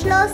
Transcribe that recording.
Schloss